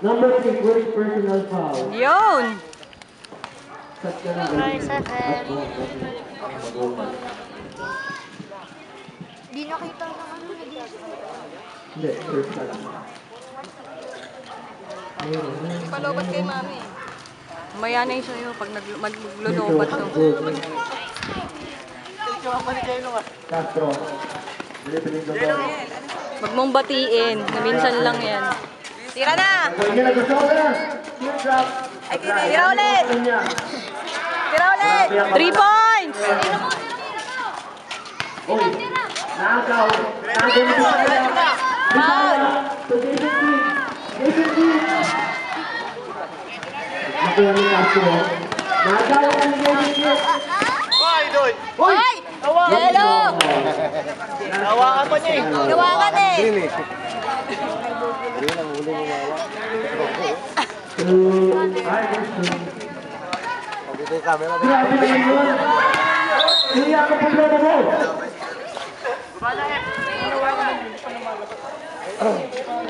Number 3, first personal foul. Yun! Shot ka na. Try seven. At mo, mag-open. Di nakita ng ano na di. Hindi, first shot. Meron. Palobat kay mami. Mayanay sa'yo pag maglulubat to. Castro. Huwag mong batiin. Na minsan lang yan. Tira na! Tira ulit! Tira ulit! Three points! Uy, nakaw. Nakaw. Foul! Yung Castro. Nakaw na Nawakan pa niya eh. Nawakan eh. Green eh. Green ang huli mo nawakan. camera. Grabe na yun. Hindi ako problema mo. Bala eh. Nawakan mo. Hindi pa.